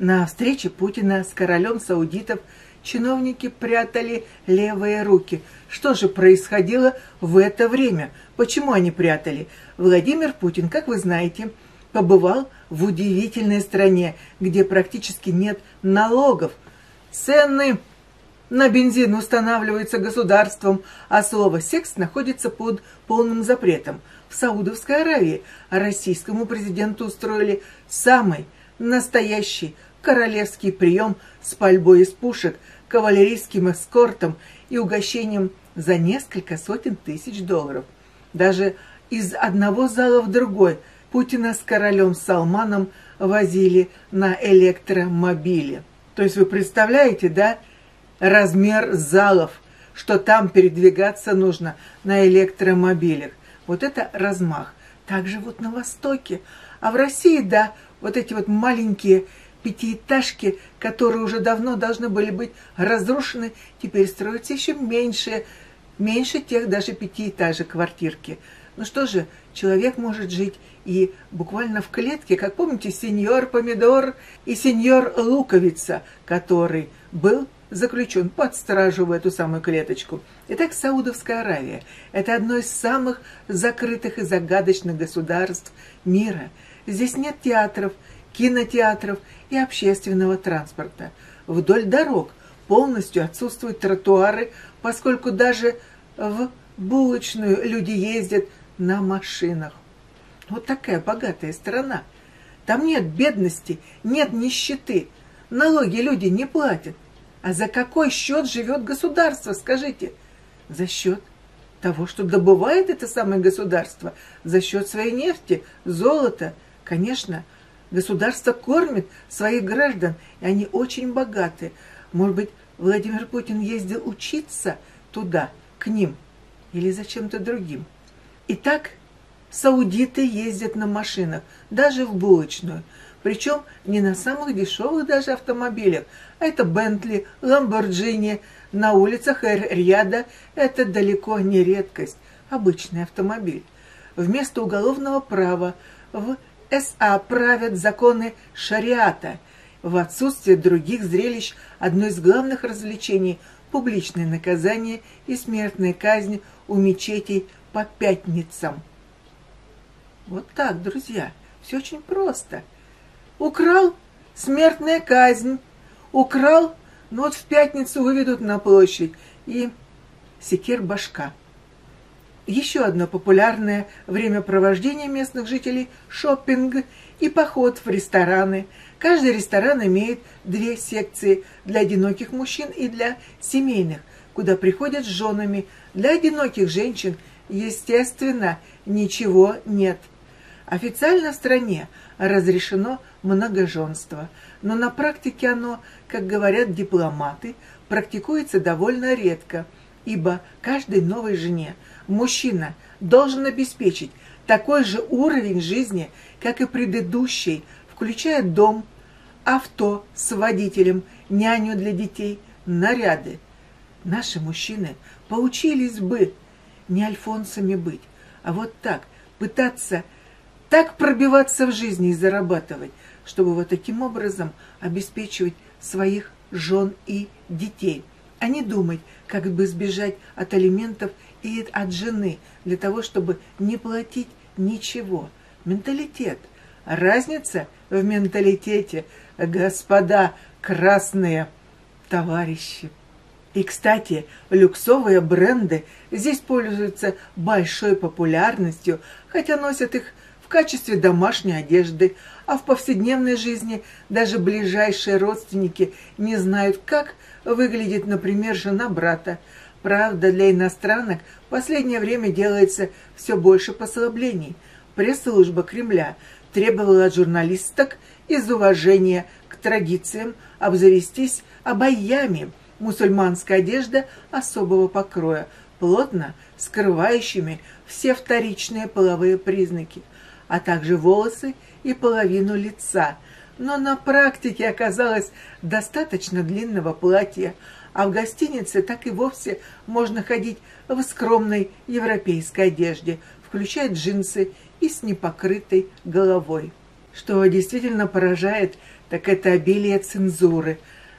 На встрече Путина с королем саудитов чиновники прятали левые руки. Что же происходило в это время? Почему они прятали? Владимир Путин, как вы знаете, побывал в удивительной стране, где практически нет налогов. Цены на бензин устанавливаются государством, а слово «секс» находится под полным запретом. В Саудовской Аравии российскому президенту устроили самый настоящий королевский прием с пальбой из пушек, кавалерийским эскортом и угощением за несколько сотен тысяч долларов. Даже из одного зала в другой Путина с королем Салманом возили на электромобиле. То есть вы представляете, да, размер залов, что там передвигаться нужно на электромобилях. Вот это размах. Также вот на Востоке. А в России, да, вот эти вот маленькие пятиэтажки, которые уже давно должны были быть разрушены, теперь строятся еще меньше, меньше тех даже пятиэтажек квартирки. Ну что же, человек может жить и буквально в клетке, как помните, сеньор Помидор и сеньор Луковица, который был заключен под стражу в эту самую клеточку. Итак, Саудовская Аравия – это одно из самых закрытых и загадочных государств мира. Здесь нет театров, кинотеатров и общественного транспорта. Вдоль дорог полностью отсутствуют тротуары, поскольку даже в булочную люди ездят на машинах. Вот такая богатая страна. Там нет бедности, нет нищеты. Налоги люди не платят. А за какой счет живет государство, скажите? За счет того, что добывает это самое государство, за счет своей нефти, золота. Конечно, государство кормит своих граждан, и они очень богаты. Может быть, Владимир Путин ездил учиться туда, к ним, или за чем-то другим. Итак, саудиты ездят на машинах, даже в булочную – причем не на самых дешевых даже автомобилях. А это Бентли, Ламборджини. На улицах Эр-Рьяда это далеко не редкость. Обычный автомобиль. Вместо уголовного права в СА правят законы шариата. В отсутствие других зрелищ одно из главных развлечений – публичное наказание и смертная казнь у мечетей по пятницам. Вот так, друзья, все очень просто – Украл – смертная казнь. Украл – ну вот в пятницу выведут на площадь. И секир башка. Еще одно популярное времяпровождение местных жителей – шопинг и поход в рестораны. Каждый ресторан имеет две секции для одиноких мужчин и для семейных, куда приходят с женами. Для одиноких женщин, естественно, ничего нет. Официально в стране разрешено многоженство, но на практике оно, как говорят дипломаты, практикуется довольно редко, ибо каждой новой жене мужчина должен обеспечить такой же уровень жизни, как и предыдущий, включая дом, авто с водителем, няню для детей, наряды. Наши мужчины поучились бы не альфонсами быть, а вот так пытаться так пробиваться в жизни и зарабатывать, чтобы вот таким образом обеспечивать своих жен и детей, а не думать, как бы сбежать от алиментов и от жены, для того, чтобы не платить ничего. Менталитет. Разница в менталитете, господа красные товарищи. И, кстати, люксовые бренды здесь пользуются большой популярностью, хотя носят их качестве домашней одежды, а в повседневной жизни даже ближайшие родственники не знают, как выглядит, например, жена брата. Правда, для иностранок в последнее время делается все больше послаблений. Пресс-служба Кремля требовала от журналисток из уважения к традициям обзавестись обаями. Мусульманская одежда особого покроя, плотно скрывающими все вторичные половые признаки а также волосы и половину лица. Но на практике оказалось достаточно длинного платья, а в гостинице так и вовсе можно ходить в скромной европейской одежде, включая джинсы и с непокрытой головой. Что действительно поражает, так это обилие цензуры.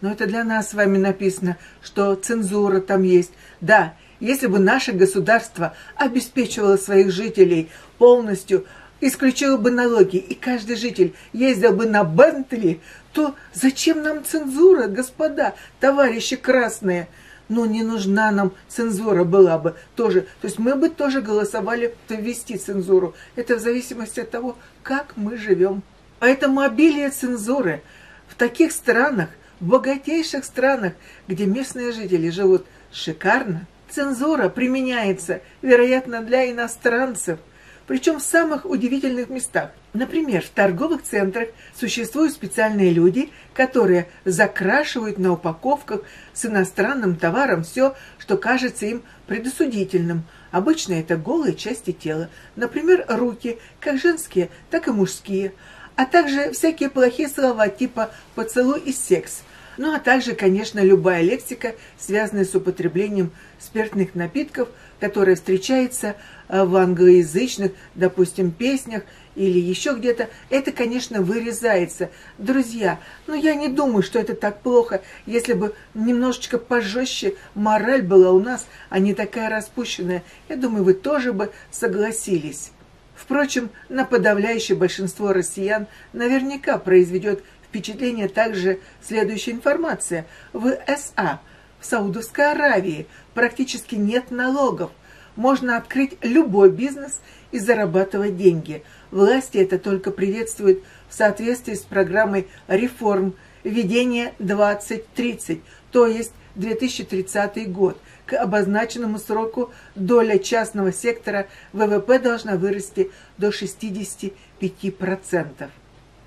Но это для нас с вами написано, что цензура там есть. Да, если бы наше государство обеспечивало своих жителей полностью, исключило бы налоги, и каждый житель ездил бы на Бентли, то зачем нам цензура, господа, товарищи красные? Но не нужна нам цензура была бы тоже. То есть мы бы тоже голосовали ввести цензуру. Это в зависимости от того, как мы живем. Поэтому обилие цензуры в таких странах, в богатейших странах, где местные жители живут шикарно, цензура применяется, вероятно, для иностранцев – причем в самых удивительных местах. Например, в торговых центрах существуют специальные люди, которые закрашивают на упаковках с иностранным товаром все, что кажется им предосудительным. Обычно это голые части тела, например, руки, как женские, так и мужские, а также всякие плохие слова типа «поцелуй» и «секс», ну а также, конечно, любая лексика, связанная с употреблением спиртных напитков, которая встречается э, в англоязычных, допустим, песнях или еще где-то, это, конечно, вырезается. Друзья, но ну, я не думаю, что это так плохо, если бы немножечко пожестче мораль была у нас, а не такая распущенная. Я думаю, вы тоже бы согласились. Впрочем, на подавляющее большинство россиян наверняка произведет впечатление также следующая информация. В СА, в Саудовской Аравии, практически нет налогов. Можно открыть любой бизнес и зарабатывать деньги. Власти это только приветствуют в соответствии с программой реформ «Введение 2030», то есть 2030 год. К обозначенному сроку доля частного сектора ВВП должна вырасти до 65%.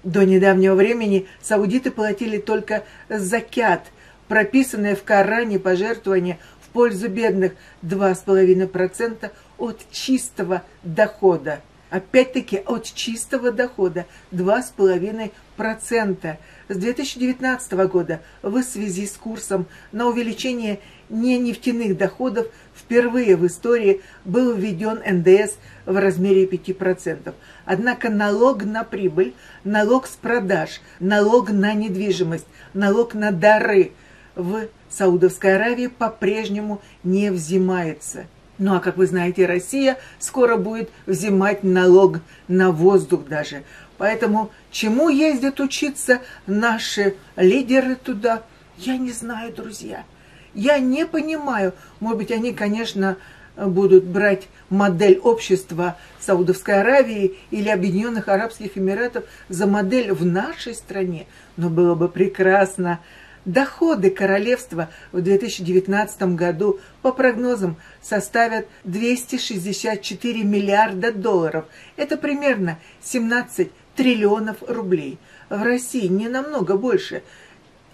До недавнего времени саудиты платили только закят, прописанное в Коране пожертвование в пользу бедных 2,5% от чистого дохода. Опять-таки от чистого дохода 2,5%. С 2019 года в связи с курсом на увеличение ненефтяных доходов впервые в истории был введен НДС в размере 5%. Однако налог на прибыль, налог с продаж, налог на недвижимость, налог на дары в Саудовской Аравии по-прежнему не взимается. Ну а как вы знаете, Россия скоро будет взимать налог на воздух даже. Поэтому чему ездят учиться наши лидеры туда, я не знаю, друзья. Я не понимаю. Может быть, они, конечно, будут брать модель общества Саудовской Аравии или Объединенных Арабских Эмиратов за модель в нашей стране. Но было бы прекрасно. Доходы королевства в 2019 году, по прогнозам, составят 264 миллиарда долларов. Это примерно 17 триллионов рублей. В России не намного больше –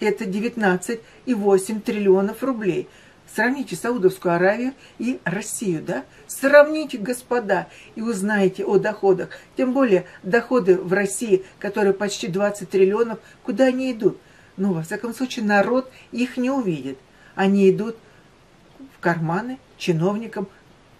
это 19,8 триллионов рублей. Сравните Саудовскую Аравию и Россию, да? Сравните, господа, и узнаете о доходах. Тем более доходы в России, которые почти 20 триллионов, куда они идут? Ну, во всяком случае, народ их не увидит. Они идут в карманы чиновникам,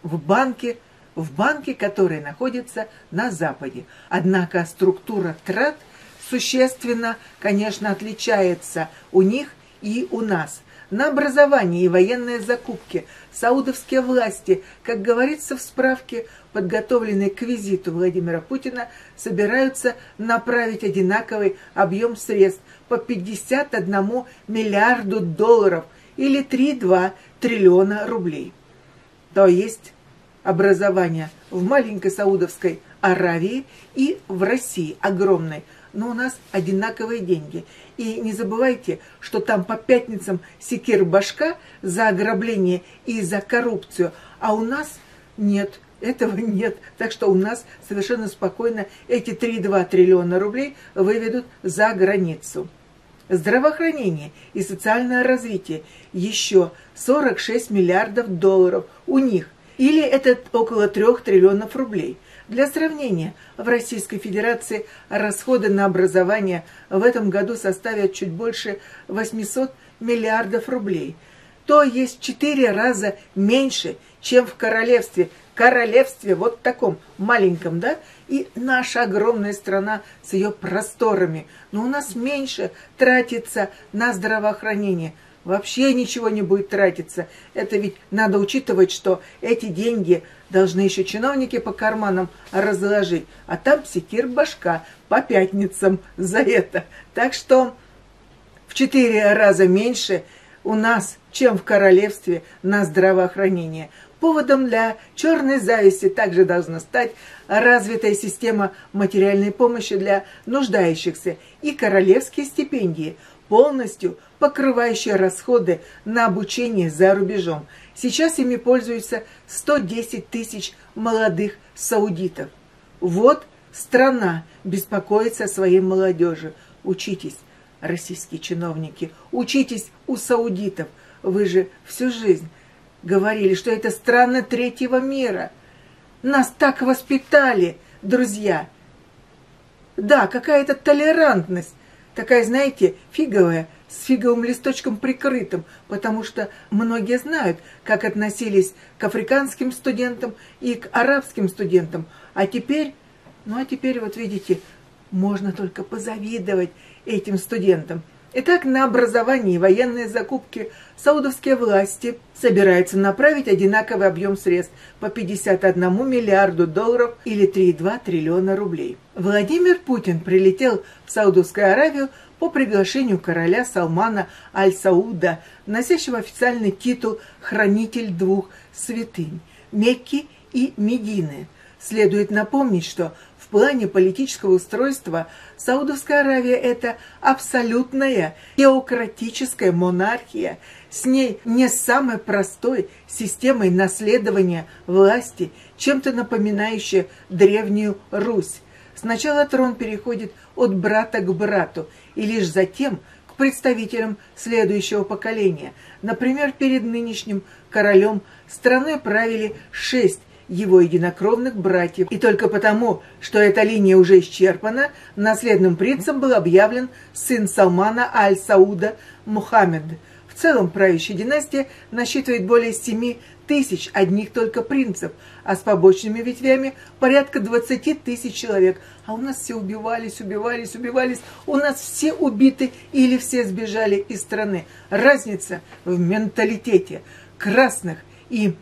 в банки, в банки, которые находятся на Западе. Однако структура трат – существенно, конечно, отличается у них и у нас. На образование и военные закупки саудовские власти, как говорится в справке, подготовленной к визиту Владимира Путина, собираются направить одинаковый объем средств по 51 миллиарду долларов или 3,2 триллиона рублей. То есть образование в маленькой Саудовской Аравии и в России огромной – но у нас одинаковые деньги. И не забывайте, что там по пятницам секир башка за ограбление и за коррупцию, а у нас нет, этого нет. Так что у нас совершенно спокойно эти 3,2 триллиона рублей выведут за границу. Здравоохранение и социальное развитие еще 46 миллиардов долларов у них. Или это около 3 триллионов рублей – для сравнения, в Российской Федерации расходы на образование в этом году составят чуть больше 800 миллиардов рублей, то есть в 4 раза меньше, чем в королевстве, королевстве вот таком маленьком, да, и наша огромная страна с ее просторами. Но у нас меньше тратится на здравоохранение. Вообще ничего не будет тратиться. Это ведь надо учитывать, что эти деньги должны еще чиновники по карманам разложить. А там секир башка по пятницам за это. Так что в четыре раза меньше у нас, чем в королевстве на здравоохранение. Поводом для черной зависти также должна стать развитая система материальной помощи для нуждающихся и королевские стипендии, полностью покрывающие расходы на обучение за рубежом. Сейчас ими пользуются 110 тысяч молодых саудитов. Вот страна беспокоится о своей молодежи. Учитесь, российские чиновники, учитесь у саудитов. Вы же всю жизнь говорили, что это страны третьего мира. Нас так воспитали, друзья. Да, какая-то толерантность, такая, знаете, фиговая, с фиговым листочком прикрытым, потому что многие знают, как относились к африканским студентам и к арабским студентам. А теперь, ну а теперь вот видите, можно только позавидовать этим студентам. Итак, на образование и военные закупки саудовские власти собираются направить одинаковый объем средств по 51 миллиарду долларов или 3,2 триллиона рублей. Владимир Путин прилетел в Саудовскую Аравию по приглашению короля Салмана Аль-Сауда, носящего официальный титул «Хранитель двух святынь» – Мекки и Медины. Следует напомнить, что плане политического устройства Саудовская Аравия – это абсолютная теократическая монархия, с ней не самой простой системой наследования власти, чем-то напоминающая древнюю Русь. Сначала трон переходит от брата к брату, и лишь затем к представителям следующего поколения. Например, перед нынешним королем страной правили шесть его единокровных братьев. И только потому, что эта линия уже исчерпана, наследным принцем был объявлен сын Салмана Аль-Сауда Мухаммед. В целом правящая династия насчитывает более 7 тысяч одних только принцев, а с побочными ветвями порядка 20 тысяч человек. А у нас все убивались, убивались, убивались. У нас все убиты или все сбежали из страны. Разница в менталитете красных и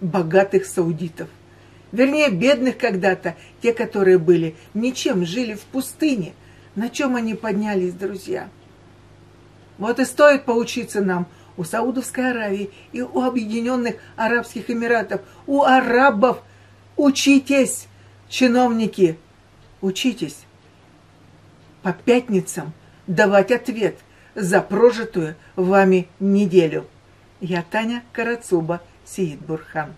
богатых саудитов. Вернее, бедных когда-то, те, которые были ничем, жили в пустыне. На чем они поднялись, друзья? Вот и стоит поучиться нам у Саудовской Аравии и у Объединенных Арабских Эмиратов, у арабов. Учитесь, чиновники, учитесь по пятницам давать ответ за прожитую вами неделю. Я Таня Карацуба, Сиит Бурхан.